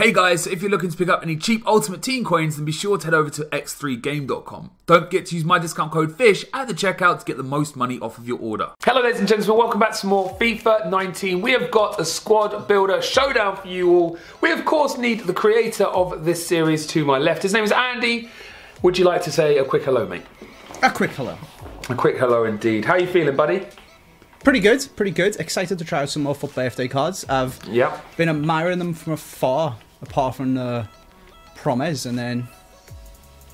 Hey guys, if you're looking to pick up any cheap Ultimate Team coins, then be sure to head over to x3game.com. Don't forget to use my discount code FISH at the checkout to get the most money off of your order. Hello, ladies and gentlemen, welcome back to some more FIFA 19. We have got a squad builder showdown for you all. We, of course, need the creator of this series to my left. His name is Andy. Would you like to say a quick hello, mate? A quick hello. A quick hello indeed. How are you feeling, buddy? Pretty good, pretty good. Excited to try out some more FUT birthday cards. I've Yep. been admiring them from afar, apart from the Promise, and then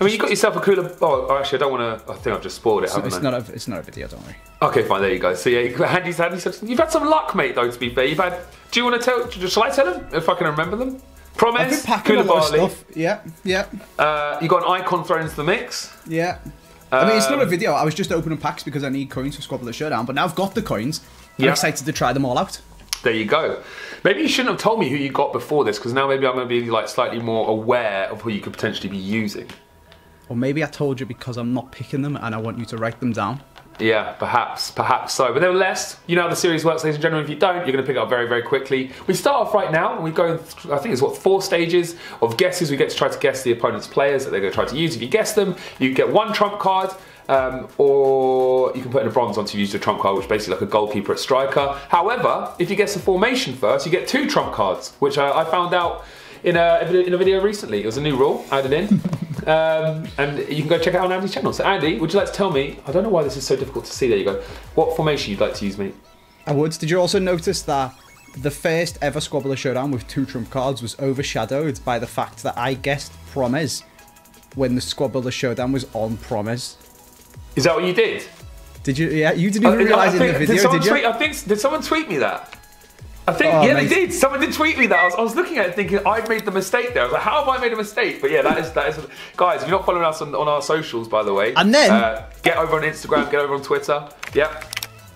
I mean, you got yourself a cooler. Oh, actually, I don't want to. I think I've just spoiled it, it's I? not a it's not a video. Don't worry. Okay, fine. There you go. So yeah, Andy's had. You've had some luck, mate. Though to be fair, you've had. Do you want to tell? Shall I tell them if I can remember them? Promise, been packing a lot of Koulibaly. stuff. Yeah, yeah, Uh, you got an icon thrown into the mix. yeah. I mean, it's not a Um, video. I was just opening packs because I need coins for Squad Builder Showdown, but now I've got the coins. I'm Yeah. excited to try them all out. There you go. Maybe you shouldn't have told me who you got before this, because now maybe I'm going to be like slightly more aware of who you could potentially be using. Or maybe I told you because I'm not picking them and I want you to write them down. Yeah, perhaps, perhaps so. But nevertheless, you know how the series works, ladies and gentlemen. If you don't, you're going to pick it up very, very quickly. We start off right now, and we go. Through, I think it's what four stages of guesses. We get to try to guess the opponent's players that they're going to try to use. If you guess them, you get one trump card. Um, or you can put in a bronze once you've used a trump card, which is basically like a goalkeeper at striker. However, if you guess the formation first, you get two trump cards, which I, I found out in a, in a video recently. It was a new rule added in. Um, and you can go check it out on Andy's channel. So, Andy, would you like to tell me? I don't know why this is so difficult to see. There you go. What formation you'd like to use, mate? I would. Did you also notice that the first ever Squad Builder Showdown with two trump cards was overshadowed by the fact that I guessed Promise when the Squad Builder Showdown was on Promise? Is that what you did? Did you? Yeah, you didn't even I- I realize in the did video, someone did you? tweet? I think did someone tweet me that? I think Oh, yeah, mate. they did. Someone did tweet me that. I was, I was looking at it thinking I'd made the mistake there. I was like, how have I made a mistake? But yeah, that is that is. Guys, if you're not following us on, on our socials, by the way, And then- uh, get over on Instagram, get over on Twitter. Yep.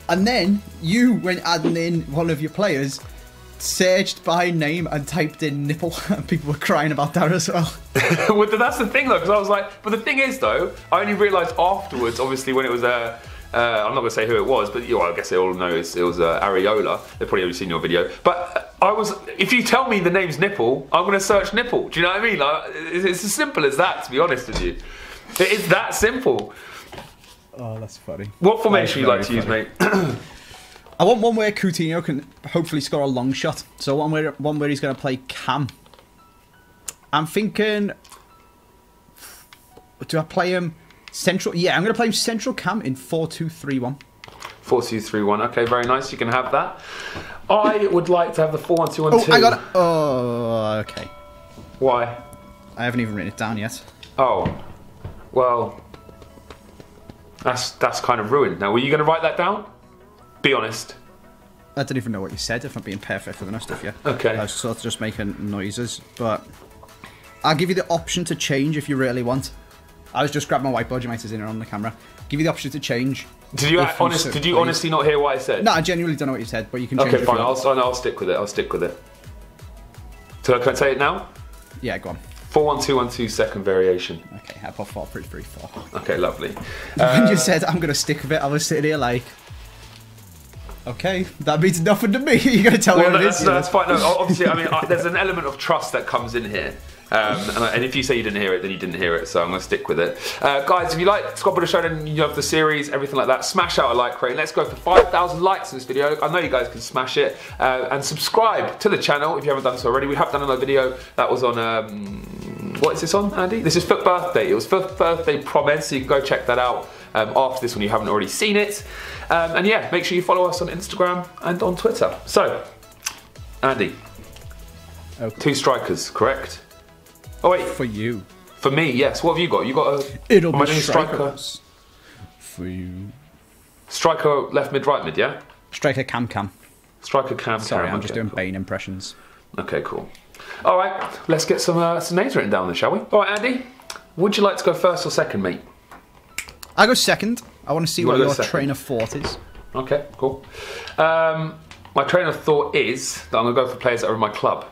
And then you, went adding in one of your players, searched by name and typed in nipple, and people were crying about that as well. well, that's the thing though, because I was like, but the thing is though, I only realised afterwards, obviously when it was Uh, uh, I'm not going to say who it was, but you know, I guess they all know it's, it was uh, Areola. They've probably already seen your video. But I was, if you tell me the name's Nipple, I'm going to search Nipple. Do you know what I mean? Like, it's, it's as simple as that, to be honest with you. It is that simple. Oh, that's funny. What formation That you like to very use, mate? I want one where Coutinho can hopefully score a long shot. So one where one where he's going to play Cam. I'm thinking. Do I play him central? Yeah, I'm going to play him central Cam in four two three one. Four two three one. Okay, very nice. You can have that. I would like to have the four one two one Oh, two. I got it. Oh, okay. Why? I haven't even written it down yet. Oh, well, that's that's kind of ruined. Now, were you going to write that down? Be honest. I don't even know what you said. If I'm being perfectly honest with you. Okay. I was sort of just making noises, but I'll give you the option to change if you really want. I was just grabbing my whiteboard. You might have seen it on the camera. Give you the option to change. Did you honest? Did you honestly not hear what I said? No, I genuinely don't know what you said, but you can change. Okay, fine. I'll. I'll I'll stick with it. I'll stick with it. So can I say it now? Yeah, go on. Four one two one two second variation. Okay, I put four, three, three, four. Okay, lovely. when you uh, said I'm gonna stick with it, I was sitting here like, okay, that means nothing to me. You're gonna tell Well, me what it that's, is. know? that's fine. No, obviously, I mean, I, there's an element of trust that comes in here. Um, and, I- and if you say you didn't hear it, then you didn't hear it. So I'm going to stick with it. Uh, guys, if you like Scott Show and you love the series, everything like that, smash out a like rate. Let's go for 5,000 likes in this video. I know you guys can smash it. Uh, and subscribe to the channel if you haven't done so already. We have done another video that was on. Um, what is this on, Andy? This is FUT Birthday. It was FUT Birthday Promed, so you can go check that out um, after this one. You haven't already seen it. Um, and yeah, make sure you follow us on Instagram and on Twitter. So, Andy, Okay. two strikers, correct? Oh wait, For you, for me, yes. What have you got? You got a it'll be striker. For you, striker, left mid, right mid, yeah. striker Cam Cam. Striker cam. Sorry, cam, I'm just doing cool. Bane impressions. Okay, cool. All right, let's get some uh, some names written down then, shall we? All right, Andy, would you like to go first or second, mate? I go second. I want to see You what your second? train of thought is. Okay, cool. Um, my train of thought is that I'm going to go for players that are in my club.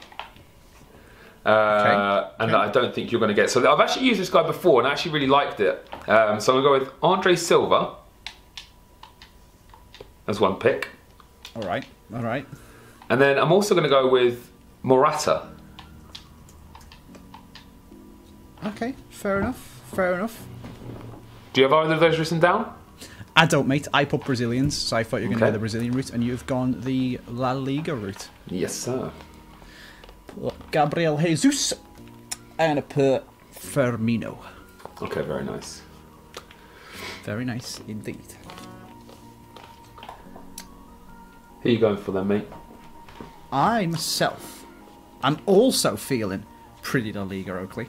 Uh, and that I don't think you're going to get. So I've actually used this guy before and I actually really liked it. Um, so I'm going to go with Andre Silva as one pick. All right, all right. And then I'm also going to go with Morata. Okay, fair enough. Fair enough. Do you have either of those written down? I don't, mate. I put Brazilians, so I thought you were going to Okay. go the Brazilian route, and you've gone the La Liga route. Yes, sir. Gabriel Jesus. I'm going put Firmino. Okay, very nice. Very nice indeed. Who are you going for then, mate? I myself am also feeling pretty La Liga Oakley.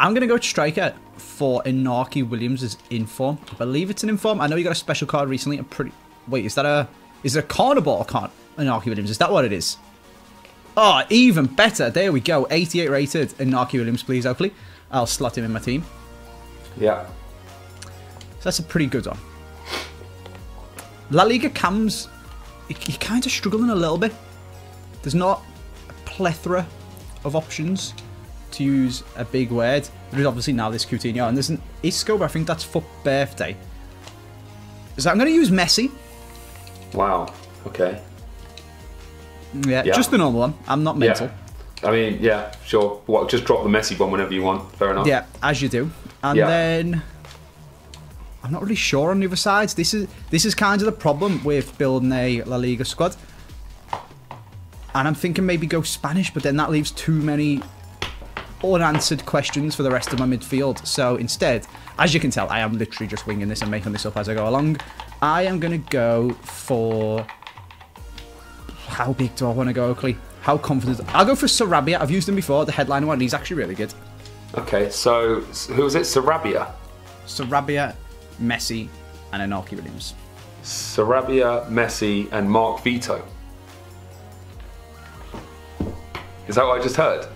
I'm going to go striker for Inaki Williams' inform. I believe it's an inform. I know you got a special card recently. I'm pretty. Wait, is that a. Is it a carnival card? Inaki Williams. Is that what it is? Oh, even better. There we go. 88 rated. Inaki Williams, please, hopefully. I'll slot him in my team. Yeah. So that's a pretty good one. La Liga comes, you're kind of struggling a little bit. There's not a plethora of options, to use a big word. There is obviously now this Coutinho, and there's an Isco, but I think that's for birthday. So I'm going to use Messi. Wow. Okay. Yeah, Yeah. just the normal one. I'm not mental. Yeah. I mean, yeah, sure. What? Just drop the messy one whenever you want. Fair enough. Yeah, as you do. And Yeah. then I'm not really sure on the other sides. This is this is kind of the problem with building a La Liga squad. And I'm thinking maybe go Spanish, but then that leaves too many unanswered questions for the rest of my midfield. So instead, as you can tell, I am literally just winging this and making this up as I go along. I am going to go for. How big do I want to go, Oakley? How confident? I'll go for Sarabia. I've used him before, the headline one. He's actually really good. Okay. So who was it? Sarabia. Sarabia, Messi, and Inaki Williams. Sarabia, Messi, and Mark Vito. Is that what I just heard?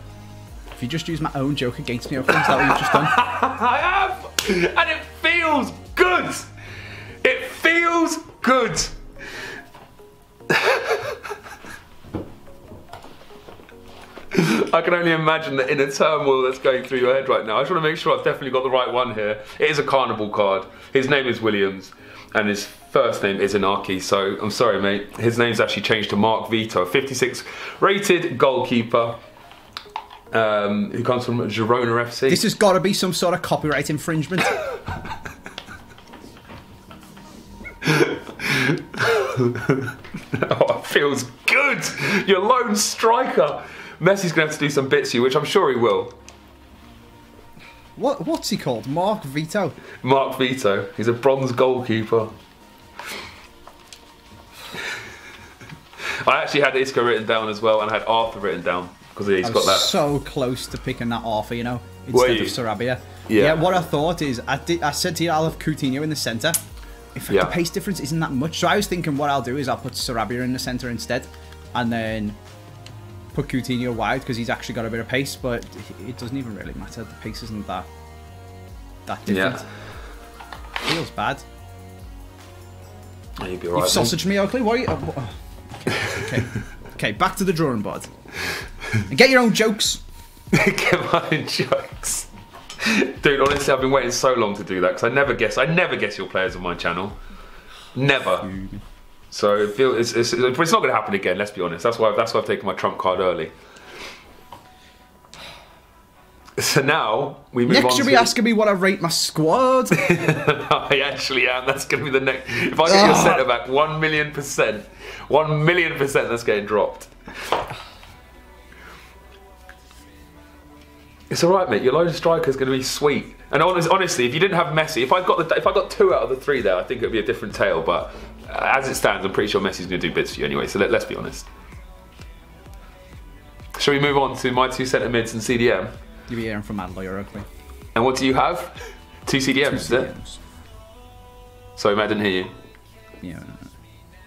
You just use my own joke against me, Oakley, is that you've just done? I have, and it feels good. It feels good. I can only imagine the inner turmoil that's going through your head right now. I just want to make sure I've definitely got the right one here. It is a carnival card. His name is Williams, and his first name is Inaki. So I'm sorry, mate. His name's actually changed to Mark Vito, 56 rated goalkeeper, um, who comes from Girona FC. This has got to be some sort of copyright infringement. Oh, it feels good. Your lone striker. Messi's going to have to do some bits here, which I'm sure he will. what What's he called? Mark Vito. Mark Vito. He's a bronze goalkeeper. I actually had Isco written down as well, and I had Arthur written down because he's I got that. so close to picking that offer, you know, instead you? of Sarabia. Yeah. what I thought is, I, did, I said to you, I'll have Coutinho in the centre. In fact, Yeah. the pace difference isn't that much. So I was thinking what I'll do is I'll put Sarabia in the centre instead, and then put Coutinho wide because he's actually got a bit of pace, but it doesn't even really matter. The pace isn't that that different. Yeah. Feels bad. You'd be You've alright. then. sausaged me, Oakley. What are you? oh. Okay. okay. okay, back to the drawing board. And get your own jokes. Get my jokes. Dude, honestly, I've been waiting so long to do that because I never guess. I never guess your players on my channel. Never. So it feel, it's, it's, it's not going to happen again. Let's be honest. That's why that's why I've taken my trump card early. So now we move Next, on. you'll be asking me what I rate my squad. I actually am. That's going to be the next. If I get your Ah. centre back, one million percent, one million percent, that's getting dropped. It's all right, mate. Your lone striker is going to be sweet. And honest, honestly, if you didn't have Messi, if I got the, if I got two out of the three there, I think it would be a different tale. But as it stands, I'm pretty sure Messi's going to do bits for you anyway. So let, let's be honest. Shall we move on to my two centre mids and CDM? You'll be hearing from lawyer, Oakley. And what do you have? Two CDMs, is it? Sorry, Matt, I didn't hear you. Yeah.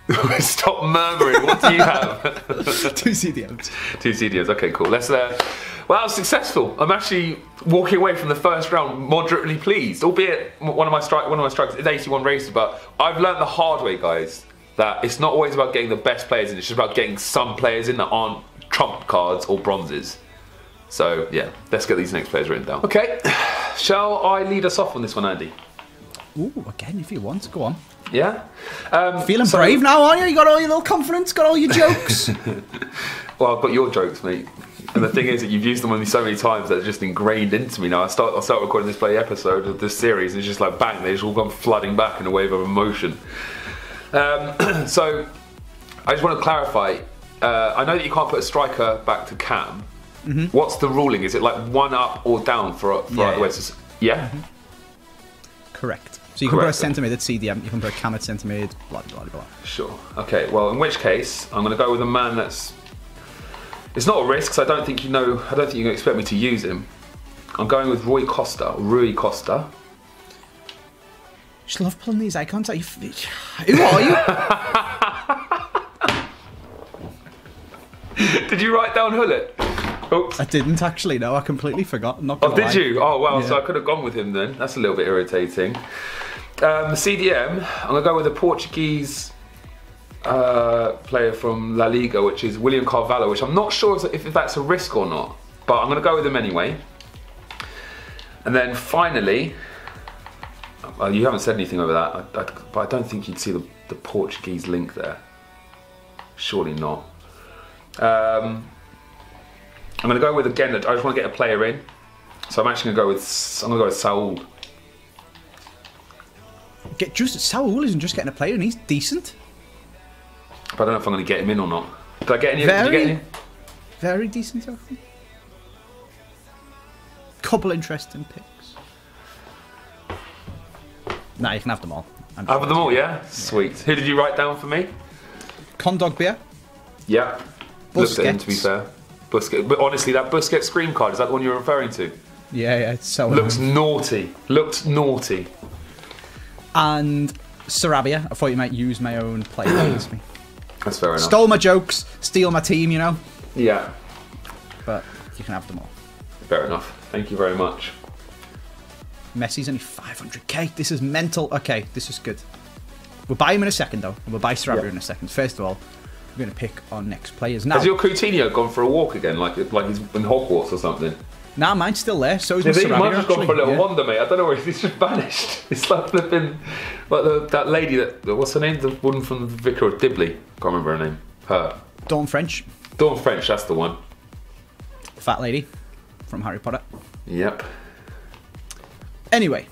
Stop murmuring. What do you have? Two CDMs. Two CDs. Okay, cool. Let's. Uh, well, that was successful. I'm actually walking away from the first round moderately pleased, albeit one of my strike, one of my strikes is 81 races. But I've learned the hard way, guys, that it's not always about getting the best players in. It's just about getting some players in that aren't trump cards or bronzes. So yeah, let's get these next players written down. Okay, shall I lead us off on this one, Andy? Ooh, again, if you want, go on. Yeah. Um, Feeling so- brave now, aren't you? You got all your little confidence, got all your jokes. Well, I've got your jokes, mate. And the thing is that you've used them on me so many times that they're just ingrained into me now. I start I start recording this bloody episode of this series, and it's just like bang, they just all gone flooding back in a wave of emotion. Um, so I just want to clarify. Uh, I know that you can't put a striker back to cam. What's the ruling? Is it like one up or down for for Mm-hmm. Yeah, either way? So- Yeah. Correct. So you can put a Correct. mid at CDM, you can put a cam at blah blah blah blah. Sure. Okay. Well, in which case, I'm going to go with a man that's. It's not a risk. 'cause I don't think you know. I don't think you can expect me to use him. I'm going with Roy Costa, Rui Costa. Just love pulling these icons out. You f- Who are you? Did you write down Hullet? Oops. I didn't actually. No, I completely forgot. Not Oh, did lie. you? Oh, wow. So I could have gone with him then. That's a little bit irritating. Um, CDM, I'm going to go with a Portuguese uh, player from La Liga, which is William Carvalho, which I'm not sure if, if that's a risk or not, but I'm going to go with him anyway. And then finally, well, you haven't said anything over that, I, I, but I don't think you'd see the, the Portuguese link there. Surely not. Um, I'm going to go with again. I just want to get a player in, so I'm actually going to go with I'm going to go with Saul. Get just Saul isn't just getting a player, and he's decent. But I don't know if I'm going to get him in or not. Did I get any? Did you Very- get any? Very decent. I. Couple interesting picks. Nah, you can have them all. I'm Have sure. them all, yeah. Sweet. Who did you write down for me? Kondogbia. Yeah. Looked at him to be fair. Busquets. But honestly, that Busquets scream card is that the one you're referring to? Yeah, yeah, it's so Looks annoying. naughty. Looked naughty. And Sarabia. I thought you might use my own player against me. That's fair enough. Stole my jokes, steal my team, you know. Yeah. But you can have them all. Fair enough. Thank you very much. Messi's only 500k. This is mental. Okay, this is good. We'll buy him in a second, though. and We'll buy Sarabia Yeah. in a second. First of all, we're going to pick our next players. Now, Has your Coutinho gone for a walk again, like like he's in Hogwarts or something? Now mine's still there. So is Yeah, my Sarabia, might just gone for a little Yeah. wander, mate. I don't know where he's just vanished. It's like flipping, like the, that lady that what's her name? The woman from the Vicar of Dibley. Can't remember her name. Her. Dawn French, Dawn French. That's the one. fat lady from Harry Potter. Yep. Anyway,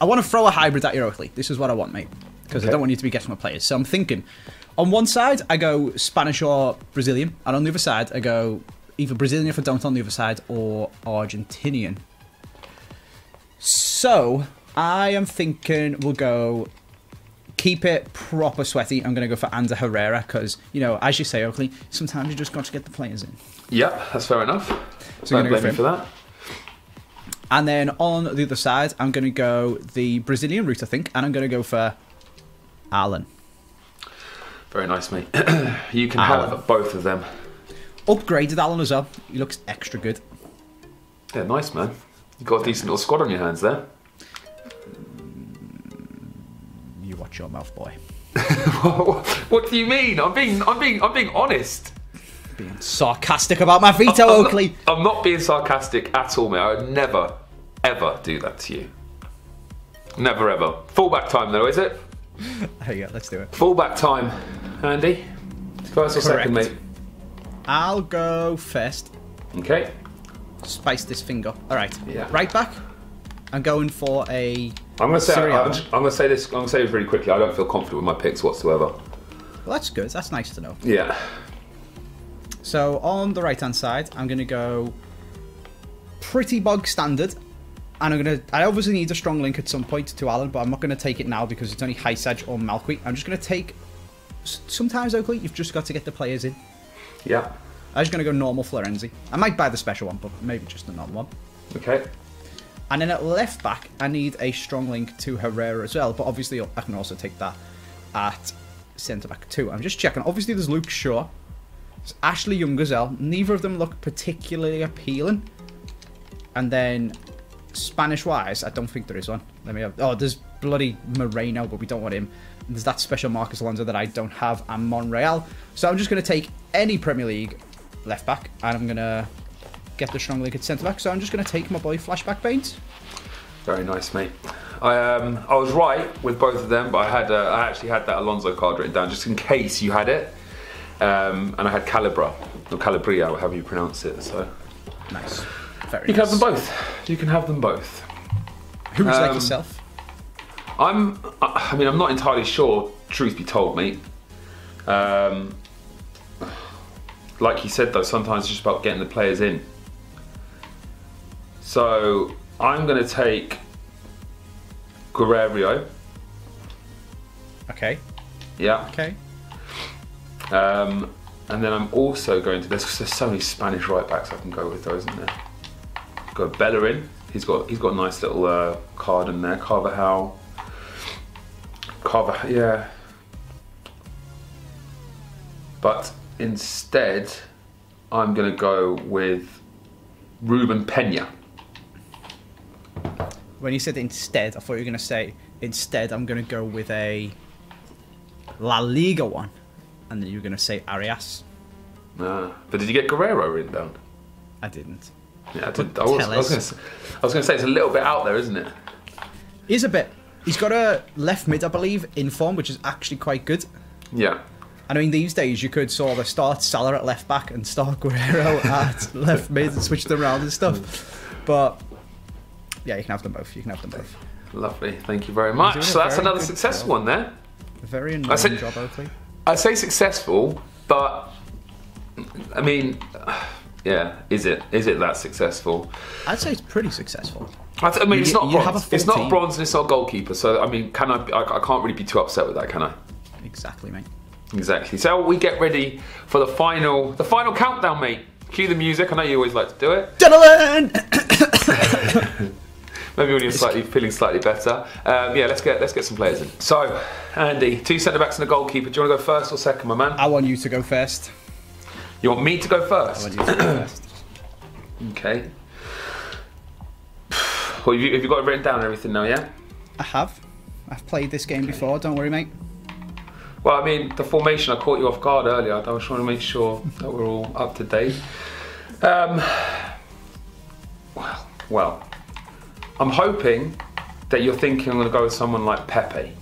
I want to throw a hybrid at you, Oakley. This is what I want, mate. Because I don't want you to be guessing my players. So I'm thinking, on one side, I go Spanish or Brazilian, and on the other side, I go either Brazilian if I don't on the other side, or Argentinian. So I am thinking we'll go keep it proper sweaty. I'm going to go for Ander Herrera because, you know, as you say, Oakley, sometimes you just got to get the players in. Yep. That's fair enough. So don't blame go me for for that. And then on the other side, I'm going to go the Brazilian route, I think, and I'm going to go for Allan. Very nice, mate. you can Allan. have both of them. Upgraded Allan as well. He looks extra good. Yeah, nice, man. You've got a decent little squad on your hands there. Mm, you watch your mouth, boy. what do you mean? I'm being, I'm being, I'm being honest. Being sarcastic about my veto, I'm not- Oakley. I'm not being sarcastic at all, mate. I would never, ever do that to you. Never ever. Fullback time, though, is it? There you go, let's do it. Fullback time, Andy. First or second, mate. I'll go first. Okay. Spice this thing up. All right. Yeah. Right back. I'm going for a. I'm gonna say, I'm. I'm gonna say this. I'm gonna say this really quickly. I don't feel confident with my picks whatsoever. Well, that's good. That's nice to know. Yeah. So on the right hand side, I'm going to go pretty bog standard. And I'm going to. I obviously need a strong link at some point to Allan, but I'm not going to take it now because it's only Hysaj or Malcuit. I'm just going to take. Sometimes, Oakley, you've just got to get the players in. Yeah. I'm just going to go normal Florenzi. I might buy the special one, but maybe just the normal one. Okay. And then at left back, I need a strong link to Herrera as well, but obviously I can also take that at centre back too. I'm just checking. Obviously, there's Luke Shaw, there's Ashley Young as well. Neither of them look particularly appealing. And then Spanish wise, I don't think there is one. Let me have. Oh, there's bloody Moreno, but we don't want him. There's that special Marcos Alonso that I don't have, and Monreal. So I'm just going to take any Premier League left back, and I'm going to get the strong link at centre back. So I'm just going to take my boy Flashback Baines. Very nice, mate. I um I was right with both of them, but I had uh, I actually had that Alonso card written down just in case you had it. um, and I had Calibra or Calabria, however you pronounce it. So Nice. Very you can have them both. You can have them both. Who's like Um, yourself? I'm. I I mean, I'm not entirely sure. Truth be told, mate. Um, like you said, though, sometimes it's just about getting the players in. So I'm going to take Guerrero. Okay. Yeah. Okay. Um, and then I'm also going to. There's, there's so many Spanish right backs I can go with, though, isn't there? Got Bellerin. He's got he's got a nice little uh, card in there. Carvajal. Carvajal, yeah. But instead, I'm going to go with Ruben Pena. When you said instead, I thought you were going to say instead. I'm going to go with a La Liga one, and then you were going to say Arias. Ah, but did you get Guerrero written down? I didn't. Yeah, I, did, I was, I was going to. I was going to say it's a little bit out there, isn't it? He's a bit. He's got a left mid, I believe, in form, which is actually quite good. Yeah. I mean, these days you could sort of start Salah at left back and start Guerrero at left mid and switch them around and stuff. But yeah, you can have them both. You can have them both. Lovely, thank you very much. So that's another successful job. one there. A very I annoying said- job, Oakley. I say successful, but I mean, yeah, is it? Is it that successful? I'd say it's pretty successful. I, th- I mean, You- it's not bronze. It's not bronze, and it's not goalkeeper. So I mean, can I, I? I can't really be too upset with that, can I? Exactly, mate. Exactly. So we get ready for the final, the final countdown, mate. Cue the music. I know you always like to do it. Gentlemen! Maybe when you're slightly feeling slightly better. Um, yeah, let's get let's get some players in. So, Andy, two centre backs and a goalkeeper. Do you want to go first or second, my man? I want you to go first. You want me to go I first? want you to go first. Okay. Well, have you, have you got it written down and everything now, yeah? I have. I've played this game before, don't worry, mate. Well, I mean, the formation, I caught you off guard earlier. I was trying to make sure that we're all up to date. Um, well, well, I'm hoping that you're thinking I'm going to go with someone like Pepe.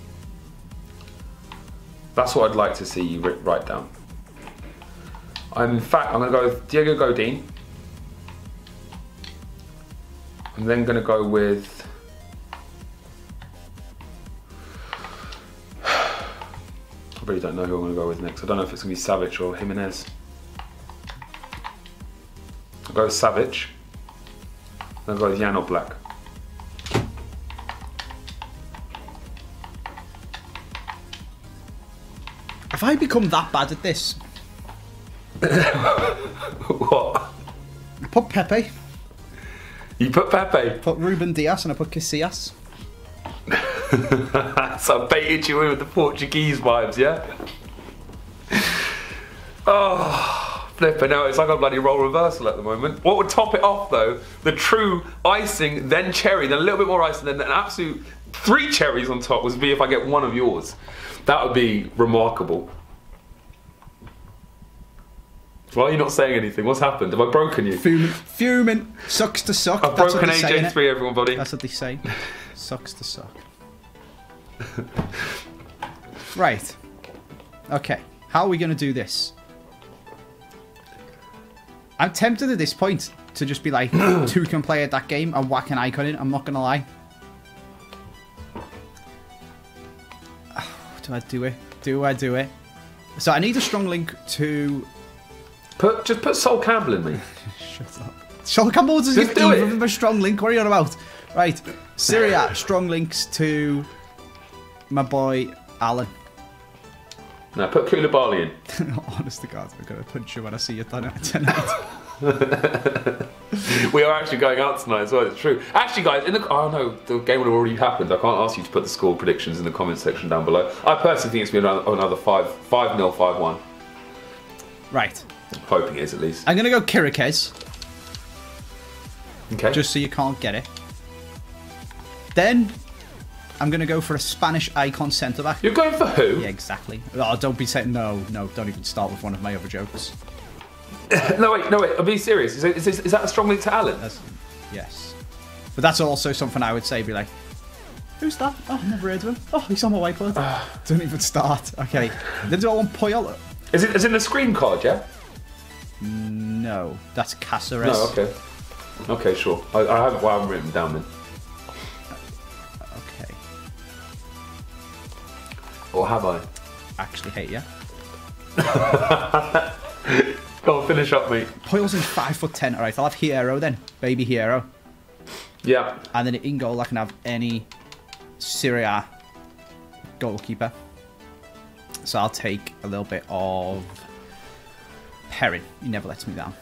That's what I'd like to see you write down. I'm, in fact, I'm to go with Diego Godin. I'm then going to go with. I really don't know who I'm to go with next. I don't know if it's to be Savic or Jimenez. I'll go with Savic. Then I'll go with Jan Oblak. Have I become that bad at this? what? I put Pepe, You put Pepe. put Ruben Dias, and I put Casillas. so I baited you in with the Portuguese vibes, yeah? Oh, flipping out. It's like a bloody role reversal at the moment. What would top it off, though? The true icing, then cherry, then a little bit more icing, then an absolute three cherries on top would be if I get one of yours. That would be remarkable. Why are you not saying anything? What's happened? Have I broken you? Fuming. Fuming. Sucks to suck. I've That's broken what they say. AJ3, everybody. That's what they say. Sucks to suck. right. Okay. How are we going to do this? I'm tempted at this point to just be like, two can play at that game and whack an icon in. I'm not going to lie. Do I do it? Do I do it? So I need a strong link to. Put, just put Sol Campbell in me. Shut up. Sean Campbell doesn't Just give do it. a strong link. What are you on about? Right. Serie A, strong links to my boy Allan. Now put Koulibaly in. Honest to God, I'm going to punch you when I see you tonight. tonight. We are actually going out tonight as well. It's true. Actually, guys, in the oh no, the game would have already happened. I can't ask you to put the score predictions in the comment section down below. I personally think it's been another, another five, five nil, five one. right. Hoping it is at least. I'm going to go Chiriches, Okay. just so you can't get it. Then I'm going to go for a Spanish icon centre back. You're going for who? Yeah, exactly. Oh, don't be saying no, no. Don't even start with one of my other jokes. No wait, no wait. I'll be serious. Is, is, is that a strong link to Allan? That's yes, but that's also something I would say. Be like, who's that? Oh, I've never heard of him. Oh, he's on my whiteboard. Don't even start. Okay, then do I want Puyol? Is it is it in the scream card? Yeah. No, that's Caceres. No. Okay. Okay, sure. I, I haven't. Well, I haven't written down then. Okay. Or have I? Actually hate you. Go on, finish up, mate. Puyol's five foot ten. All right, I'll have Hierro then, baby Hierro, Yeah. and then in goal I can have any Serie A goalkeeper. So I'll take a little bit of Perin. He never lets me down.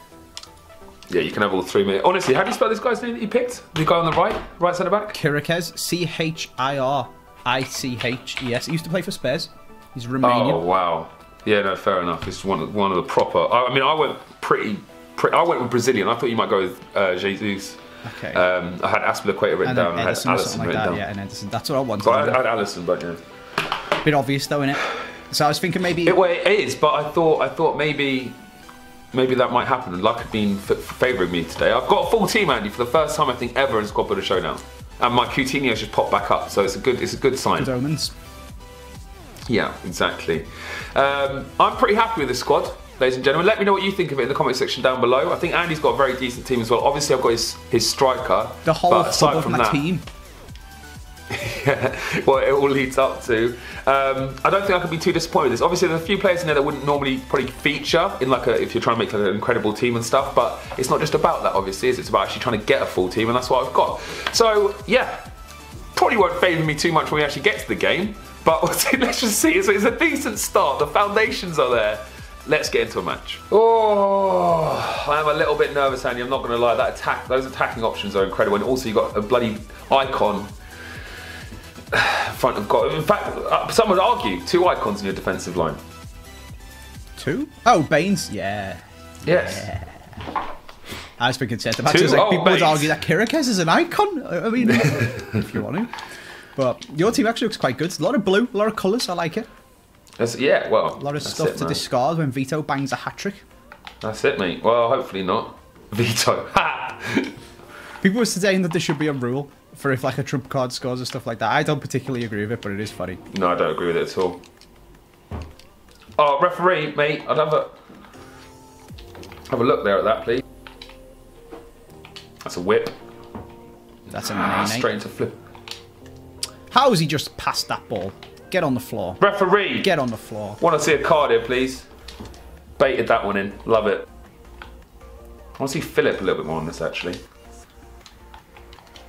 Yeah, you can have all three, mate. Honestly, how do you spell this guy's name that you picked? The guy on the right, right centre back. Chiriches, C H I R I C H E S. He used to play for Spurs. He's Romanian. Oh wow. Yeah, no, fair enough. It's one of, one of the proper. I, I mean, I went pretty, pretty. I went with Brazilian. I thought you might go with uh, Jesus. Okay. Um, I had Azpilicueta written and down. then I had Alisson like written that. down. Yeah, and Ederson. That's what I wanted. But I had, I had Alisson, but yeah. Bit obvious though, isn't it? So I was thinking maybe. It, well, it is, but I thought I thought maybe maybe that might happen. Luck had been f- favouring me today. I've got a full team, Andy, for the first time I think ever in Squad Builder Showdown, and my Coutinho's just popped back up, so it's a good it's a good sign. Good omens. Yeah, exactly. Um, I'm pretty happy with this squad, ladies and gentlemen. Let me know what you think of it in the comment section down below. I think Andy's got a very decent team as well. Obviously, I've got his his striker. The whole but aside of from my that, team. what it all leads up to. Um, I don't think I could be too disappointed with this. Obviously, there's a few players in there that wouldn't normally probably feature in like a, if you're trying to make like an incredible team and stuff. But it's not just about that, obviously. Is it's about actually trying to get a full team, and that's what I've got. So yeah, probably won't favour me too much when we actually get to the game. But let's just see. It's, it's a decent start. The foundations are there. Let's get into a match. Oh, I am a little bit nervous, Andy. I'm not going to lie. That attack, those attacking options are incredible, and also you've got a bloody icon front of God. In fact, uh, some would argue two icons in your defensive line. Two? Oh, Baines. Yeah. Yes. I was thinking centre back. Two? Like, Oh, people would argue that Chiriches is an icon. I I mean, if you want to. But your team actually looks quite good. A lot of blue, a lot of colours. I like it. That's, yeah. Well, A lot of stuff it, to man. discard when Vito bangs a hat trick. That's it, mate. Well, hopefully not. Vito. Ha! People were saying that there should be a rule for if like a trump card scores and stuff like that. I don't particularly agree with it, but it is funny. no, I don't agree with it at all. Oh, referee, mate. I'd have a have a look there at that, please. That's a whip. That's a Ah, straight into flip. How has he just passed that ball? Get on the floor. Referee. Get on the floor. Want to see a card here, please? Baited that one in. Love it. I want to see Philip a little bit more on this, actually.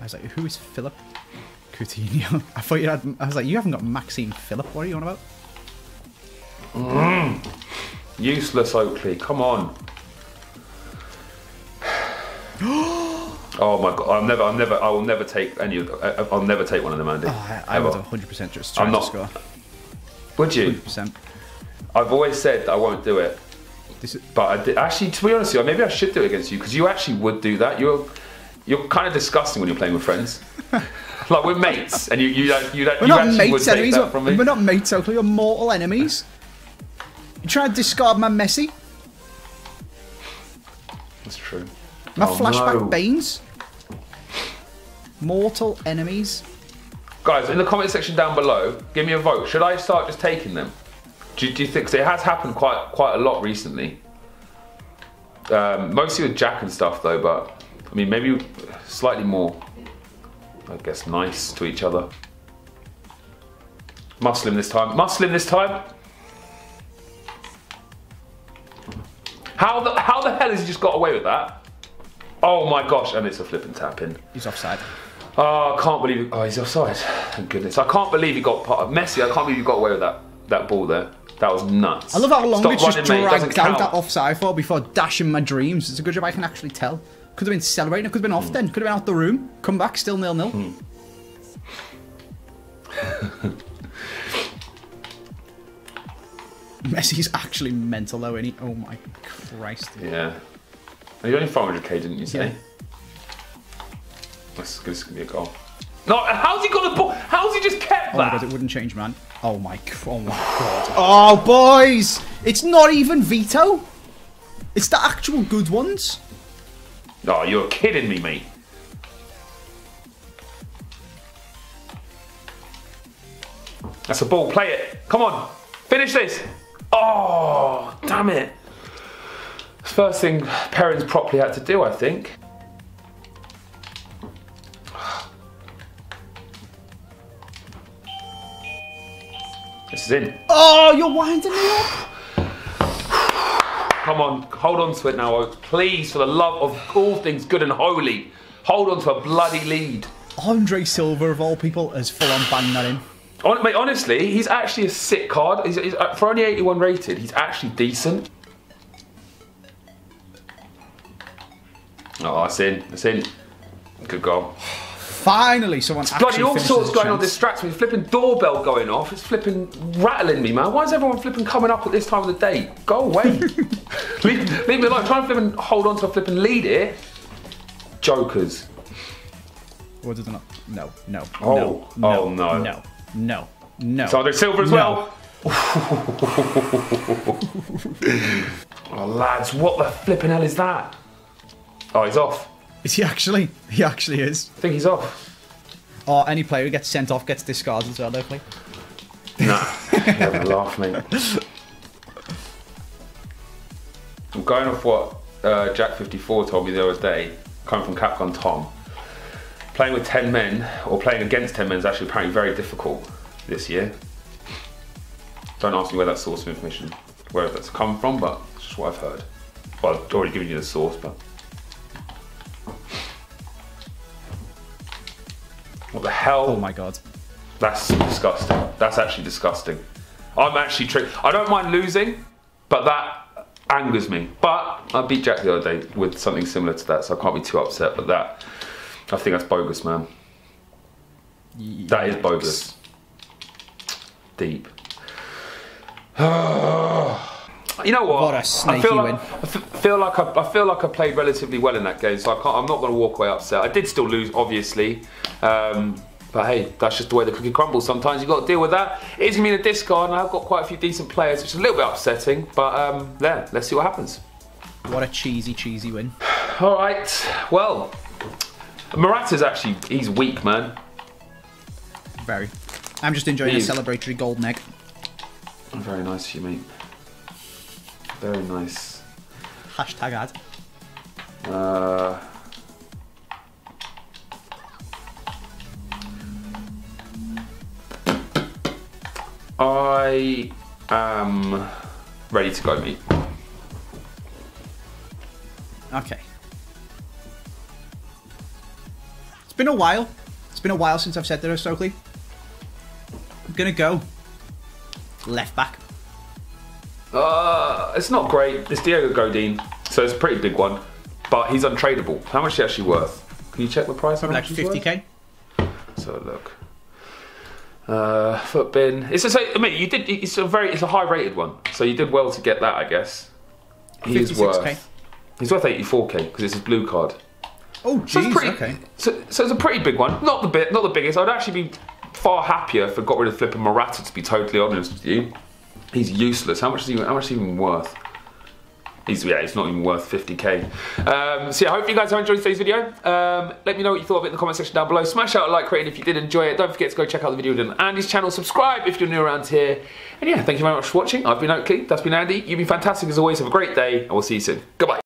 I was like, who is Philip? Coutinho. I thought you had. I was like, you haven't got Maxime Philip. What are you on about? Useless Oakley, come on. oh my god, I'm never, I'm never, I will never take any of, uh, I'll never take one of them, Andy. Oh, I, I would 100% just try I'm to not- score. Would you? 100%. I've always said that I won't do it, This is, but I did, actually, to be honest with you, maybe I should do it against you because you actually would do that. You're, you're kind of disgusting when you're playing with friends. like we're mates, and you, you don't, you don't, we're you not actually mates, take enemies. that from me. We're not mates, Totally, We're mortal enemies. You trying to discard my Messi? That's true. My Oh, flashback no. Mortal enemies? Guys, in the comment section down below, give me a vote. Should I start just taking them? Do, do you think? 'cause it has happened quite quite a lot recently. Um, mostly with Jack and stuff, though. But I mean, maybe slightly more. I guess nice to each other. Muslim this time. Muslim this time. How the how the hell has he just got away with that? Oh my gosh! And it's a flippin' tap in. He's offside. Oh, I can't believe. Oh, he's offside. Thank goodness. I can't believe he got part Messi. I can't believe he got away with that that ball there. That was nuts. I love how long Stop just running. It dragged out that offside for before dashing my dreams. It's a good job I can actually tell. Could have been celebrating. It could have been off then. Could have been out the room. Come back, still nil nil. Hmm. Messi's actually mental though, isn't he? Oh my Christ. Yeah. You only 500k, didn't you say? Yeah. This is gonna be a goal. No, how's he got the ball? How's he just kept Oh my that? god, it wouldn't change, man. Oh my, oh my god. Oh, boys! It's not even Vito. It's the actual good ones. No, you're kidding me, mate. That's a ball. Play it. Come on. Finish this. Oh, damn it. First thing Perin's properly had to do, I think. This is in. Oh, you're winding me up. Come on, hold on to it now, Oaks. Please, for the love of all things good and holy, hold on to a bloody lead. Andre Silva, of all people, has full on banged that in. Hon- mate, honestly, he's actually a sick card. He's, he's, uh, for only 81 rated, he's actually decent. Oh, that's in. That's in. Good goal. Finally, someone Bloody all sorts going on distracts me. Flipping doorbell going off. It's flipping rattling me, man. Why is everyone flipping coming up at this time of the day? Go away. leave, leave me alone. Try and flipping hold on to a flipping lead here. Jokers. What did I not? No, no, Oh, no, oh, no, no. no, no. It's Andre Silver as No. well. oh, lads, what the flipping hell is that? Oh, he's off. Is he actually? He actually is. I think he's off. Or any player who gets sent off gets discarded as well, hopefully. Nah, never laugh, mate. I'm going off what uh, Jack54 told me the other day, coming from Capcom Tom. Playing with 10 men, or playing against 10 men, is actually apparently very difficult this year. Don't ask me where that source of information, where that's come from, but it's just what I've heard. Well, I've already given you the source, but. What the hell? Oh my god. That's disgusting. That's actually disgusting. I'm actually tricked. I don't mind losing, but that angers me. But I beat Jack the other day with something similar to that, so I can't be too upset. But that, I think that's bogus, man. That is bogus. Deep. you know what? What a I sneaky feel win. like, I feel like I, I feel like I played relatively well in that game, so I can't, I'm not going to walk away upset. I did still lose, obviously, um, but hey, that's just the way the cookie crumbles. Sometimes you've got to deal with that. It is going to be in a discard, and I've got quite a few decent players, which is a little bit upsetting. But um, there, let's see what happens. What a cheesy, cheesy win. All right, well, Morata's actually he's weak, man. Very. I'm just enjoying a celebratory golden egg. Very nice of you, mate. Very nice. Hashtag ad. Uh, I am ready to go, mate. Okay. It's been a while. It's been a while since I've said that, Stokely. I'm gonna go left back. Uh, it's not great. It's Diego Godin, so it's a pretty big one, but he's untradeable. How much is he actually worth? Can you check the price? How Like much he's worth? 50k. So look. Uh, foot bin. It's a, I mean, you did. It's a very. It's a high rated one. So you did well to get that, I guess. He 56k. worth. He's worth 84k because it's his blue card. Oh, So jeez. pretty. Okay. So, so it's a pretty big one. Not the bit. Not the biggest. I'd actually be far happier if I got rid of flipping Morata. To be totally honest with you, he's useless. How much is he? How much is he even worth? He's yeah, he's not even worth 50k. Um, so yeah, I hope you guys have enjoyed today's video. Um, let me know what you thought of it in the comment section down below. Smash out a like rating if you did enjoy it. Don't forget to go check out the video on Andy's channel. Subscribe if you're new around here. And yeah, thank you very much for watching. I've been Oakley. That's been Andy. You've been fantastic as always. Have a great day, and we'll see you soon. Goodbye.